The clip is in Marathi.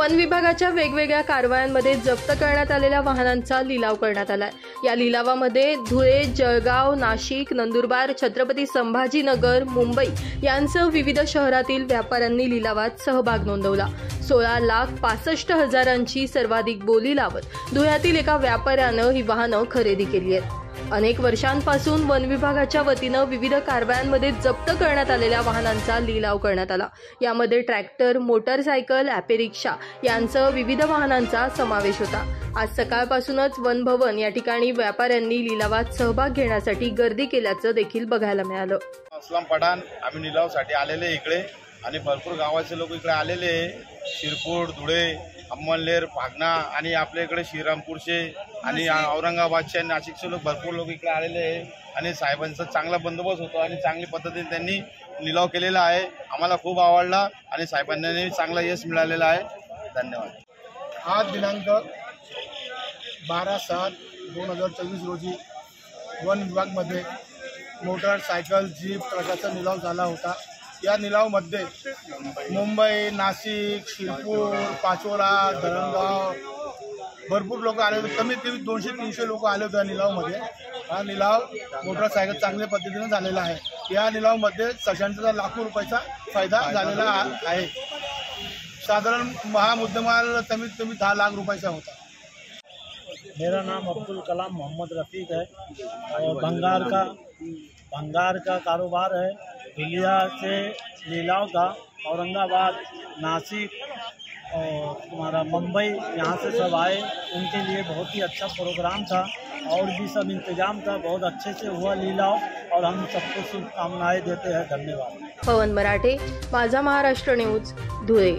वन विभागाच्या वेगवेगळ्या कारवायांमध्ये जप्त करण्यात आलेल्या वाहनांचा लिलाव करण्यात आलाय. या लिलावामध्ये धुळे जळगाव नाशिक नंदुरबार छत्रपती संभाजीनगर मुंबई यांसह विविध शहरातील व्यापाऱ्यांनी लिलावात सहभाग नोंदवला. सोळा लाख पासष्ट हजारांची सर्वाधिक बोली लावत धुळ्यातील एका व्यापाऱ्यानं ही वाहनं खरेदी केली आहेत. अनेक वर्षांपासून वन विभागाच्या वतीनं विविध कारवायांमध्ये जप्त करण्यात आलेल्या वाहनांचा लिलाव करण्यात आला. यामध्ये ट्रॅक्टर मोटारसायकल ॲपेरिक्षा रिक्षा विविध वाहनांचा समावेश होता. आज सकाळपासूनच वन भवन या ठिकाणी व्यापाऱ्यांनी लिलावात सहभाग घेण्यासाठी गर्दी केल्याचं देखील बघायला मिळालं. असलम पठाण आम्ही लिलावसाठी आलेले इकडे. आणि भरपूर गावाचे लोक इकडे आलेले शिरपूर धुळे अंमळनेर पागणा आणि आपल्या इकडे श्रीरामपूरचे आणि औरंगाबादचे आणि नाशिकचे लोक भरपूर लोक इकडे आलेले आहे. आणि साहेबांचा चांगला बंदोबस्त होतो आणि चांगली पद्धतीने त्यांनी निलाव केलेला आहे. आम्हाला खूप आवडला आणि साहेबांनी चांगला यश मिळालेला आहे. धन्यवाद. आज दिनांक बारा सात दोन हजार चोवीस रोजी वन विभागमध्ये मोटारसायकल जीप ट्रकाचा निलाव झाला होता. या निलावमध्ये मुंबई नाशिक शिरपूर पाचोरा धरणगाव भरपूर लोक आले होते. कमीत कमी दोनशे तीनशे लोक आले होते या निलावमध्ये. हा निलाव मोटारसायकल चांगल्या पद्धतीने झालेला आहे. या निलावमध्ये सशांचा लाखो रुपयाचा फायदा झालेला आ- आहे. साधारण हा मुद्देमाल कमीत कमी दहा लाख रुपयाचा होता. मेरा नाम अब्दुल कलाम मोहम्मद रफ़ीक है। और भंगार का भंगार का कारोबार है। भिलिया से लीलाव का? औरंगाबाद नासिक और तुम्हारा मुंबई यहाँ से सब आए। उनके लिए बहुत ही अच्छा प्रोग्राम था और भी सब इंतजाम था। बहुत अच्छे से हुआ लीलाव और हम सबको शुभकामनाएं देते हैं। धन्यवाद। पवन मराठे माझा महाराष्ट्र न्यूज धुळे.